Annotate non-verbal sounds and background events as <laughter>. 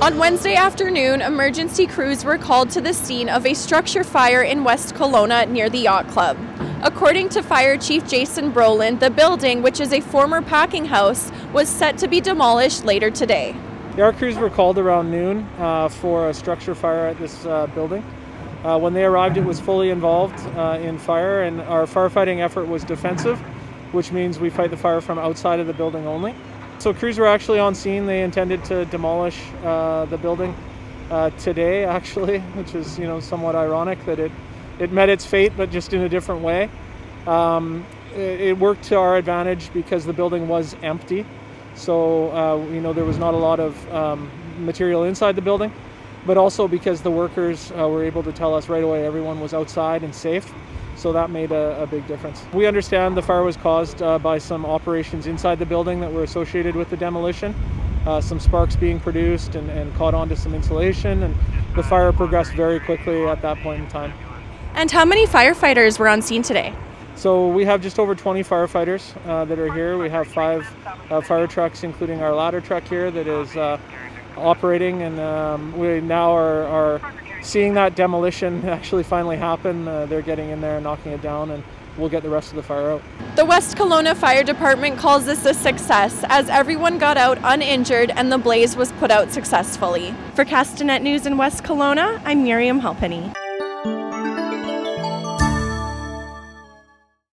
On Wednesday afternoon, emergency crews were called to the scene of a structure fire in West Kelowna near the Yacht Club. According to Fire Chief Jason Brolund, the building, which is a former packing house, was set to be demolished later today. Our crews were called around noon uh, for a structure fire at this uh, building. Uh, when they arrived, it was fully involved uh, in fire, and our firefighting effort was defensive, which means we fight the fire from outside of the building only. So crews were actually on scene. They intended to demolish uh, the building uh, today, <laughs> actually, which is you know somewhat ironic that it it met its fate, but just in a different way. Um, it, it, worked to our advantage because the building was empty, so uh, you know there was not a lot of um, material inside the building, but also because the workers uh, were able to tell us right away everyone was outside and safe. So that made a, a, big difference. We understand the fire was caused uh, by some operations inside the building that were associated with the demolition. Uh, some sparks being produced and, and caught onto some insulation, and the fire progressed very quickly at that point in time. And how many firefighters were on scene today? So we have just over 20 firefighters uh, that are here. We have five uh, fire trucks, including our ladder truck here, that is uh, operating, and um, we now are, are seeing that demolition <laughs> actually finally happen, uh, they're getting in there and knocking it down, and we'll get the rest of the fire out. The West Kelowna Fire Department calls this a success as everyone got out uninjured and the blaze was put out successfully. For Castanet News in West Kelowna, I'm Miriam Halpenny.